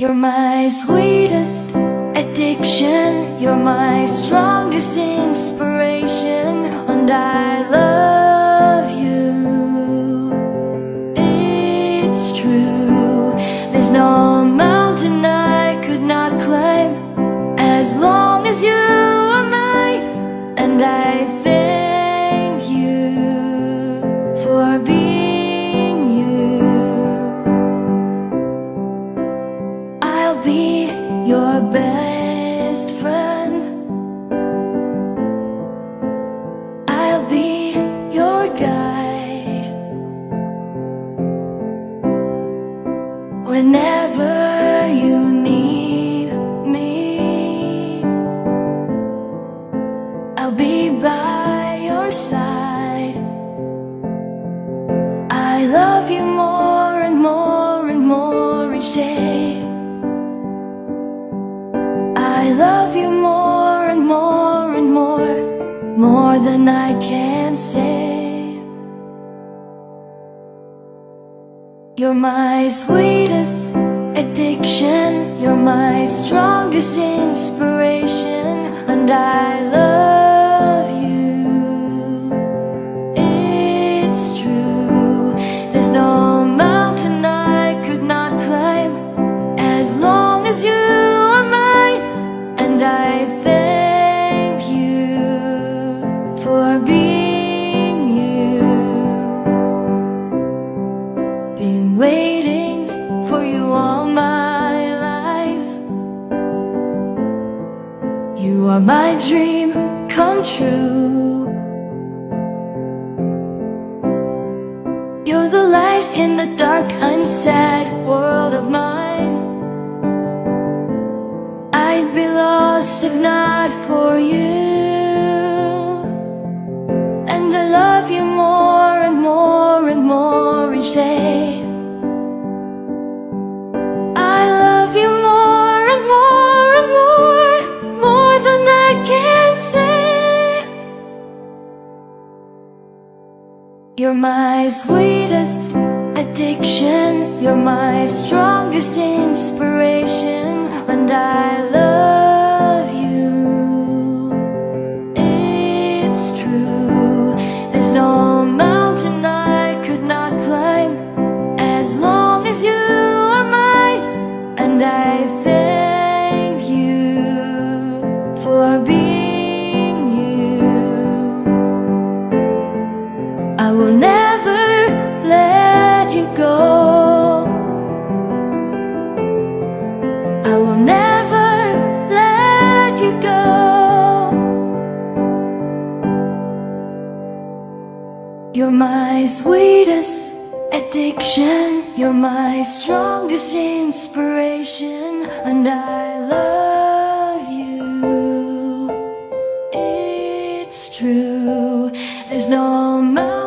You're my sweetest addiction. You're my strongest inspiration. And I love you. It's true. There's no mountain I could not climb. As long as you are mine. And I I'll be your best friend. I'll be your guide. Whenever you need me I'll be by your side. I love you more and more and more each day More than I can say. You're my sweetest addiction. You're my strongest inspiration. And I You are my dream come true. You're the light in the dark, unsaid world of mine. I'd be lost if not for you You're my sweetest addiction. You're my strongest inspiration. And I love you. It's true. There's no mountain I could not climb. As long as you are mine. And I thank my sweetest addiction. You're my strongest inspiration And I love you. It's true. There's no mountain